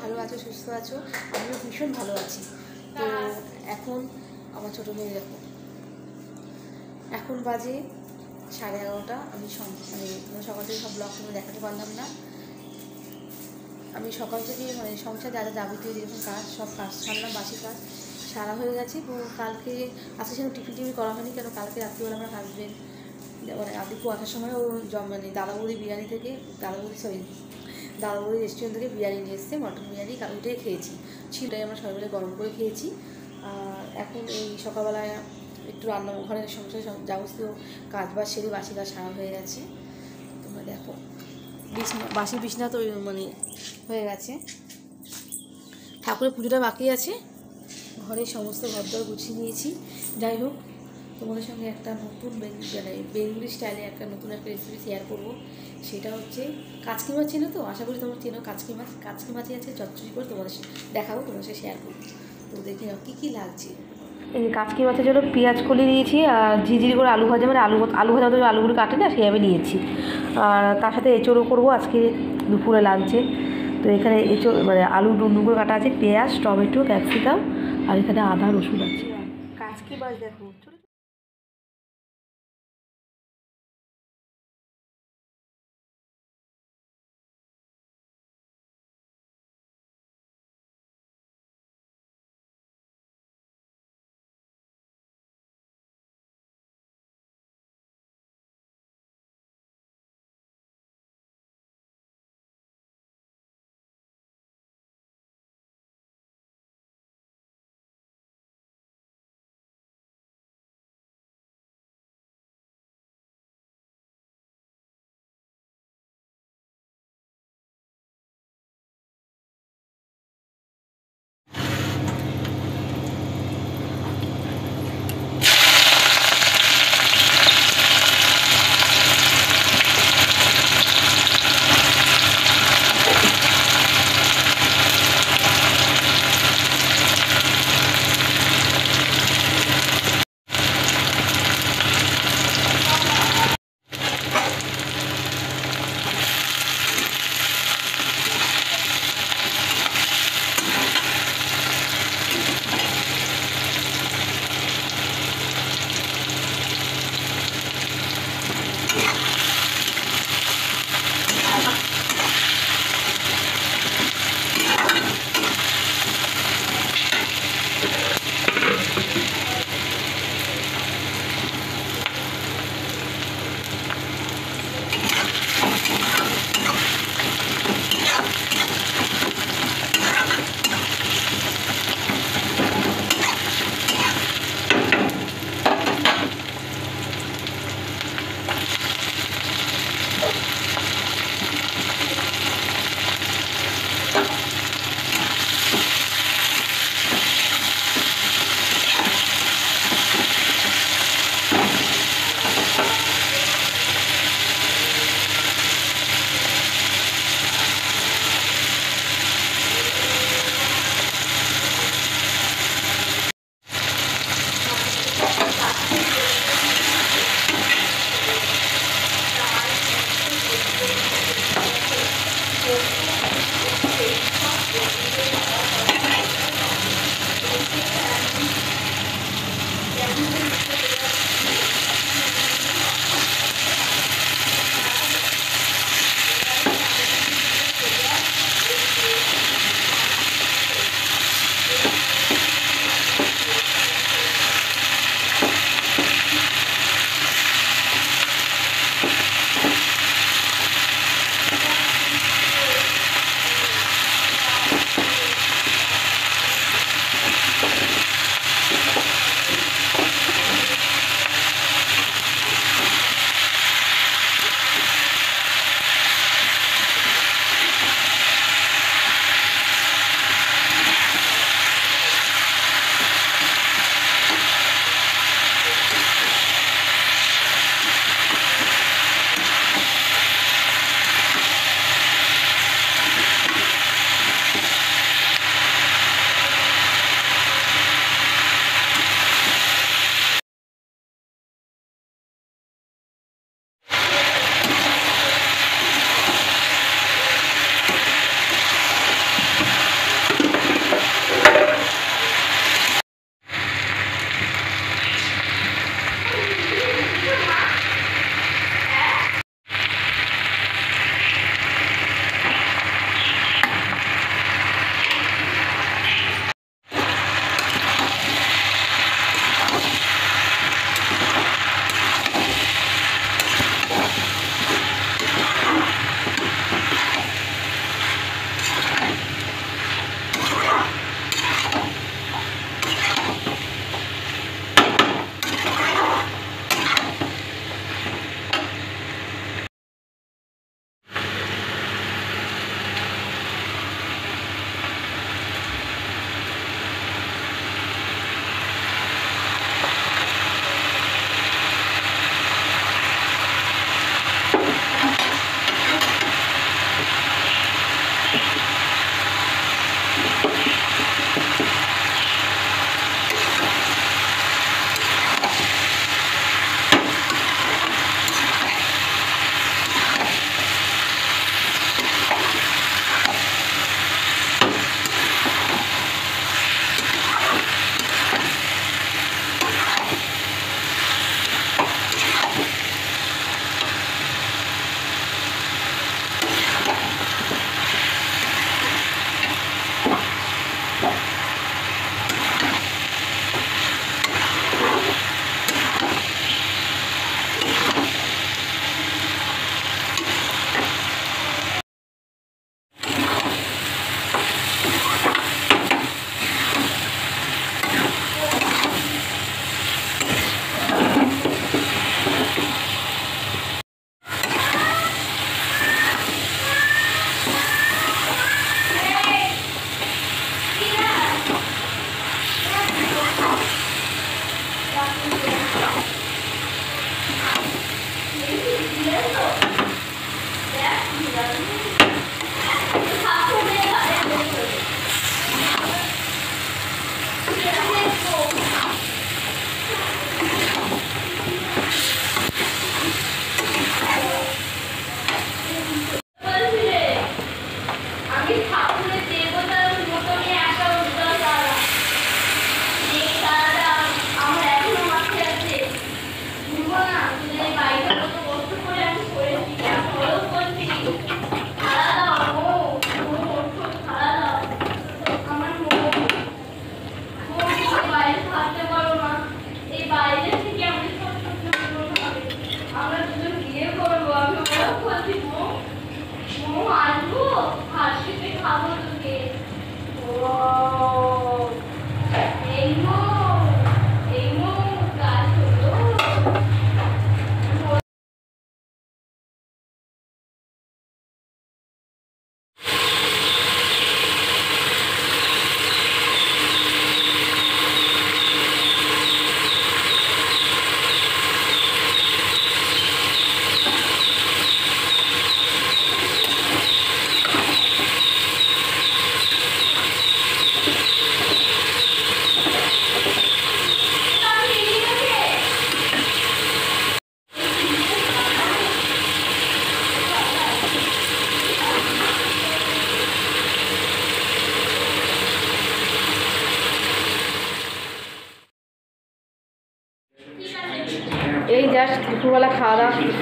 ভালো আছো, সুস্থ আছো? আমিও ভীষণ ভালো আছি। তো এখন আমার ছোটো মেয়ে দেখো। এখন বাজে সাড়ে এগারোটা। আমি মানে সকাল থেকে সব ব্লগ তুমি দেখাতে পারলাম না। আমি সকাল থেকে মানে সংসার যা যা যাবতীয় যেরকম কাজ, সব কাজ সারলাম, বাসি কাজ সারা হয়ে গেছে। কালকে আজকে সেরকম টিফিন টিফিন করা হয়নি কেন? কালকে রাত্রিবেলা আমার হাজবেন্ড মানে আদিপু আসার সময় ও জম মানে দাদাবৌদি বিরিয়ানি থেকে দাদাবৌদি সরি দাদাবৌদি রেস্টুরেন্ট থেকে বিরিয়ানি নিয়ে এসছে, মটন বিরিয়ানি ওইটাই খেয়েছি। ছিলটাই আমরা সবাই মিলে গরম করে খেয়েছি। আর এখন এই সকালবেলায় একটু রান্না ঘরের সংসারে যাবতীয় কাজ বাজ সেরে বাসি কাজ সারা হয়ে গেছে। তোমরা দেখো। বিছনা বাসি বিছনা তো মানে হয়ে গেছে। ঠাকুরের পুজোটা বাকি আছে। ঘরের সমস্ত ঘরদর গুছিয়ে নিয়েছি। যাই হোক তোমাদের সঙ্গে একটা নতুন বেঙ্গ- মানে বেঙ্গলি স্টাইলে একটা নতুন একটা রেসিপি শেয়ার করব। সেটা হচ্ছে কাচকি মাছ চেনো তো? আশা করি তোমরা চেনো কাচকি মাছ। কাচকি মাছই আছে চচ্চড়ি করে তোমাদের দেখাবো তোমাদের সাথে শেয়ার করব। তো দেখে নাও কী কী লাগছে। এই যে কাচকি মাছের জন্য পেঁয়াজ কলি নিয়েছি আর ঝিঝিরি করে আলু ভাজা মানে আলু আলু ভাজা মতো আলুগুলো কাটে না সেভাবে নিয়েছি। আর তার সাথে এঁচড়ও করব আজকে দুপুরে লাঞ্চে। তো এখানে এঁচড় মানে আলু ডুন্ডু করে কাটা আছে পেঁয়াজ টমেটো ক্যাপসিকাম আর এখানে আদা রসুন আছে। কাচকি মাছ দেখো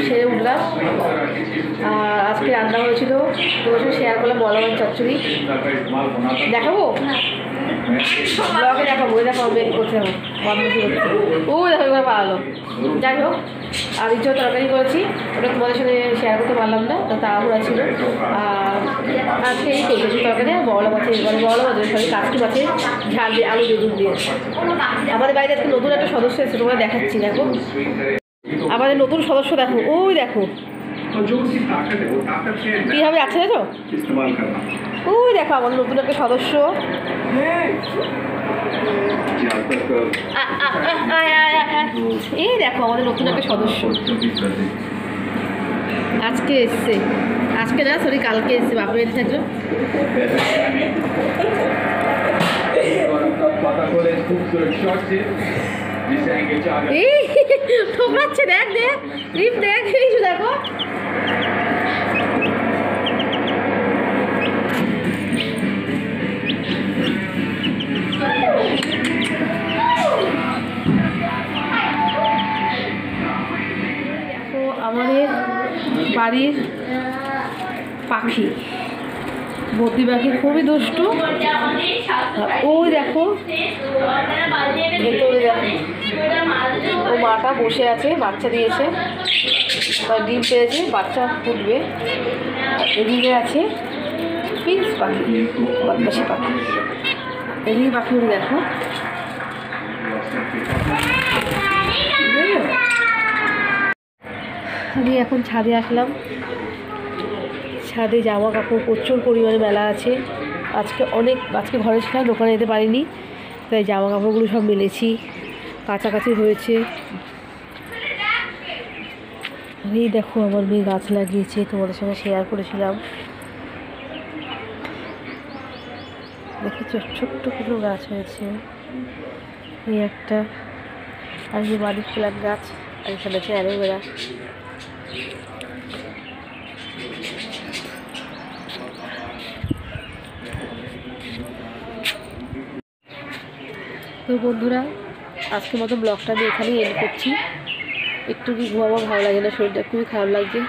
সেরে উঠলাম। আর আজকে রান্না হয়েছিল। তোমার সঙ্গে শেয়ার করলাম বলা বলবান চচ্চড়ি। দেখাবো? ব্লগে দেখাবো ওই দেখো বের করতে হবে করছে। ও দেখো এবার পালালো। যাই হোক, আর ইচ্ছেও তরকারি করেছি, ওটা তোমাদের সঙ্গে শেয়ার করতে পারলাম না তো তাড়াহুড়া ছিল। আর আজকে এই করেছি তরকারি আর বড়লা মাছের মানে বড়লা মাছের সরি কাজটি মাছের ঝাল দিয়ে, আলু বেগুন দিয়ে। আমাদের বাড়িতে আজকে নতুন একটা সদস্য এসেছে তোমরা দেখাচ্ছি, দেখো। আমাদের নতুন সদস্য দেখো, ওই দেখো। কীভাবে আছে দেখো ওই দেখো আমাদের নতুন একটা সদস্য। এই দেখো আমাদের নতুন একটা সদস্য। আজকে এসছে। আজকে না, সরি, কালকে এসছে, বাপের বাড়ি থাকল। খুব শর্ট ঠোকরাচ্ছে দেখ দেখ রিপ দেখ কিছু দেখো। আমাদের বাড়ির পাখি। বদ্রি পাখি খুবই দুষ্টু। ওই দেখো ও মাটা বসে আছে, বাচ্চা দিয়েছে। ডিম পেয়েছে বাচ্চা ফুটবে। এদিকে আছে পিন্স পাখি বদমাসি পাখি। এদিকে পাখিগুলো দেখো? আমি এখন ছাদে আসলাম। ছাদে জামা কাপড়, প্রচুর পরিমাণে মেলা আছে। আজকে অনেক, আজকে ঘরে ছিলাম, দোকানে যেতে পারিনি। তাই জামা কাপড়গুলো সব মেলেছি। কাছাকাছি হয়েছে। এই দেখো আমার মেয়ে গাছ লাগিয়েছে, তোমাদের সঙ্গে শেয়ার করেছিলাম। দেখেছ? ছোট্ট কোনো গাছ হয়েছে। এই একটা, আর এই বাড়ির প্লান্ট গাছ, আর এখানে আছে অ্যালোভেরা। তো বন্ধুরা, আজকে মতো ব্লগটা আমি এখানেই এন্ড করছি। একটু কি ঘুমাবো ভালো লাগে না, শরীরটা খুবই খারাপ লাগছে।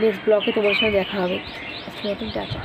নেক্সট ব্লগে তোমার সঙ্গে দেখা হবে। আজকে মতন টাটা।